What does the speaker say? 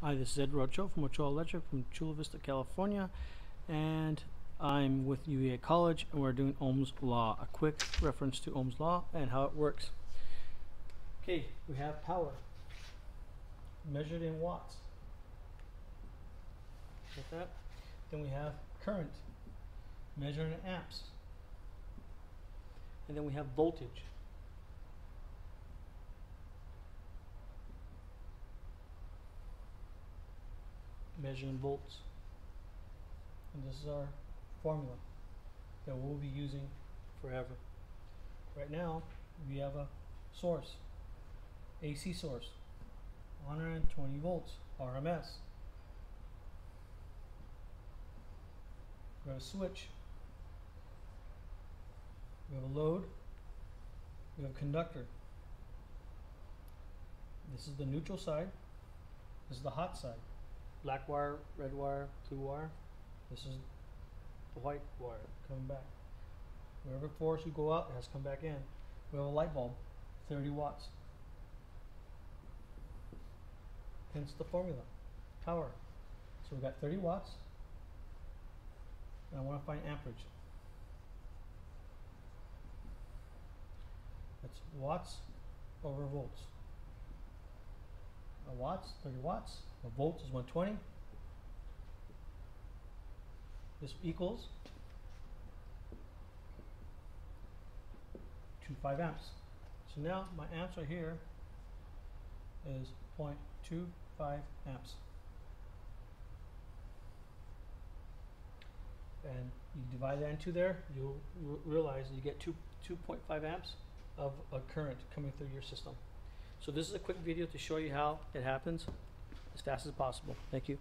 Hi, this is Ed Rocho from Ochoa Electric from Chula Vista, California, and I'm with UEI College, and we're doing Ohm's Law, a quick reference to Ohm's Law and how it works. Okay, we have power measured in watts. Get that? Then we have current measured in amps. And then we have voltage. Measured in volts. And this is our formula that we'll be using forever. Right now, we have a source, AC source, 120 volts, RMS. We have a switch. We have a load. We have a conductor. This is the neutral side. This is the hot side black wire, red wire, blue wire. This is the white wire coming back. Wherever force you go out, it has to come back in. We have a light bulb, 30 watts. Hence the formula, power. So we've got 30 watts, and I want to find amperage. That's watts over volts. Watts, 30 watts, a volt is 120. This equals 25 amps. So now my amps right here is 0.25 amps. And you divide that into there, you'll realize you get two, 2.5 amps of a current coming through your system. So this is a quick video to show you how it happens as fast as possible. Thank you.